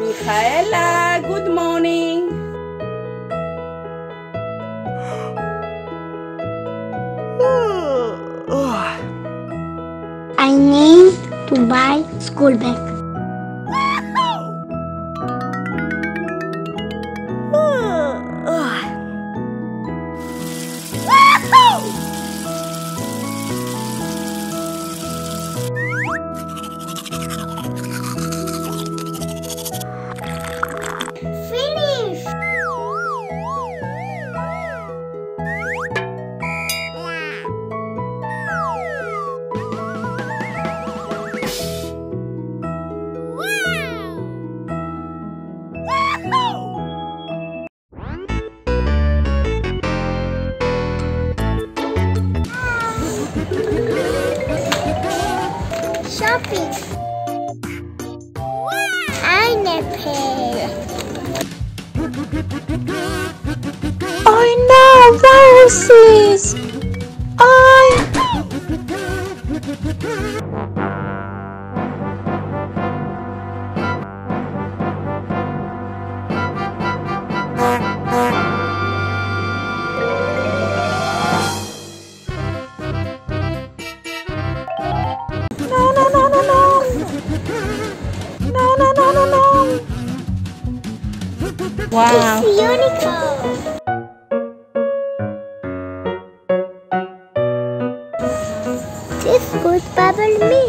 Michaella, good morning. I need to buy school bag. Shopping. Pineapple. I know viruses. I Wow. It's unicorn. This would bubble me.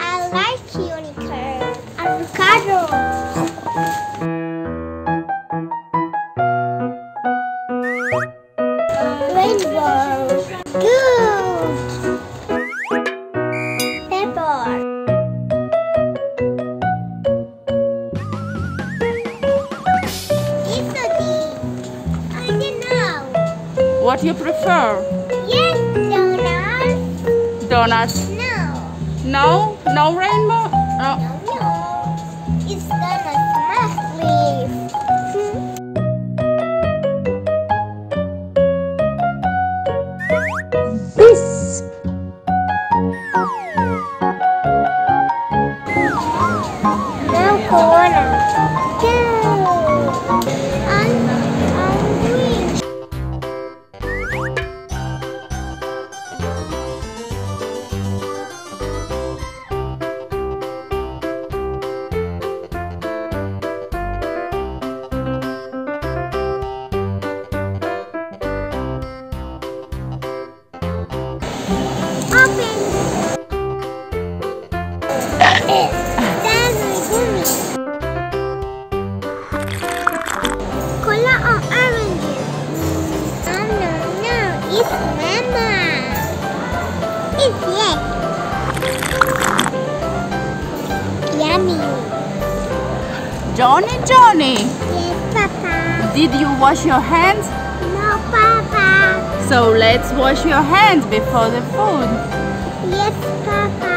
I like unicorn. Avocado. Rainbow. Good. What you prefer? Yes, donuts. Donuts? No, No? No rainbow? No. no, no. It's donuts must leave. This. No corona. It's yes. Yummy. Johnny, Johnny, Yes, Papa. did you wash your hands? No, Papa. So let's wash your hands before the food. Yes, Papa.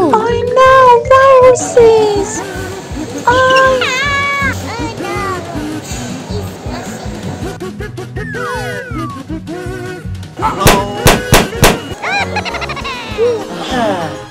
I know viruses! I... Uh-oh! Ah.